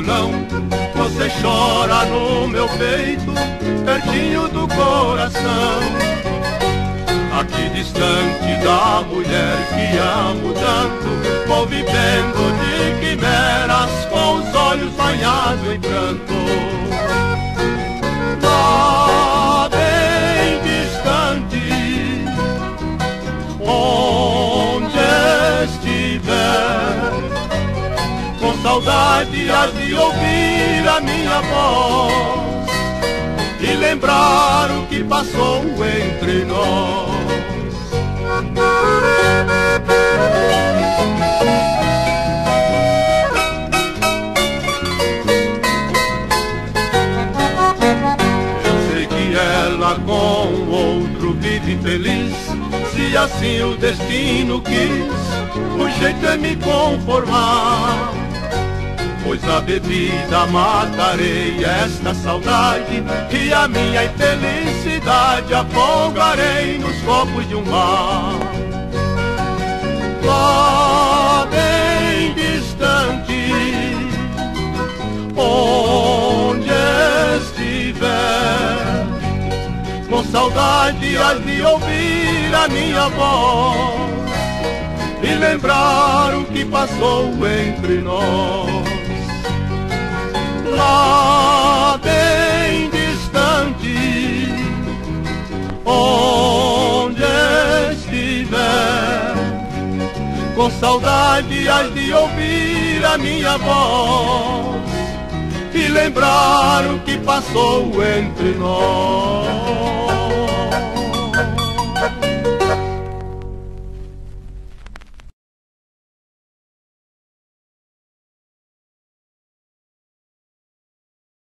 violão. Você chora no meu peito, pertinho do coração. Aqui distante da mulher que amo tanto, vou vivendo de quimeras com os olhos banhados em pranto. Saudade há de ouvir a minha voz e lembrar o que passou entre nós. Com outro vive feliz, se assim o destino quis, o jeito é me conformar. Pois a bebida matarei esta saudade E a minha infelicidade afogarei nos copos de um mar. Lá bem distante Onde estiver Com saudade has de ouvir a minha voz E lembrar o que passou entre nós lá bem distante, onde estiver, com saudade has de ouvir a minha voz e lembrar o que passou entre nós.